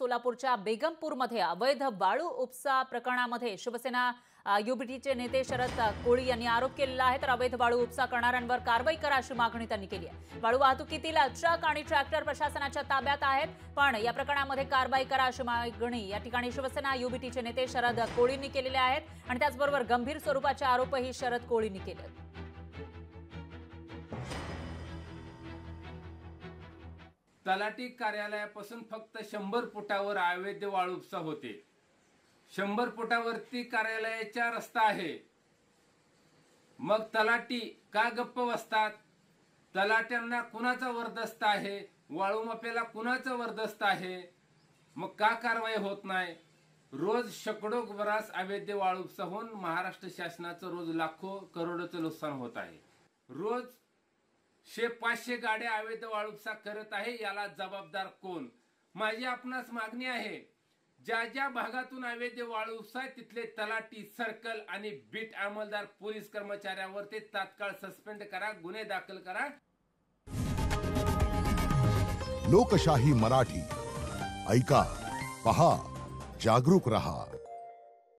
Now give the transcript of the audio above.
सोलापूरच्या बेगमपूरमध्ये अवैध वाळू उपसा प्रकरणामध्ये शिवसेना युबीटीचे नेते शरद कोळी यांनी आरोप केलेला आहे. तर अवैध वाळू उपसा करणाऱ्यांवर कारवाई करा अशी मागणी त्यांनी केली आहे. वाळू वाहतुकीतील ट्रक आणि ट्रॅक्टर प्रशासनाच्या ताब्यात आहेत पण या प्रकरणामध्ये कारवाई करा अशी मागणी या ठिकाणी शिवसेना युबीटीचे नेते शरद कोळींनी केलेले आहेत. आणि त्याचबरोबर गंभीर स्वरूपाचे आरोपही शरद कोळींनी केले तलाठी कार्यालयापासून फक्त शंभर फुटावर अवैध वाळू उपसा होते. शंभर फुटावरती कार्यालयाचा रस्ता आहे. मग तलाठी का गप्प बसतात? तलाट्यांना कुणाचा वरदस्त आहे? वाळू माफियाला कुणाचं वरदस्त आहे? मग का कारवाई होत नाही? रोज शेकडो बरास अवैध वाळू उपसा होऊन महाराष्ट्र शासनाचं रोज लाखो करोडोचं नुकसान होत आहे. रोज शे पाचशे गाड्या अवैध वाळूपसा करत आहे याला जबाबदार कोण? माझी आपणास मागणी आहे ज्या ज्या भागातून अवैध वाळू उपसा आहे, तिथले तलाटी सर्कल आणि बीट अंमलदार पोलीस कर्मचाऱ्यावर ते तात्काळ सस्पेंड करा गुन्हे दाखल करा. लोकशाही मराठी. ऐका पहा जागरूक रहा.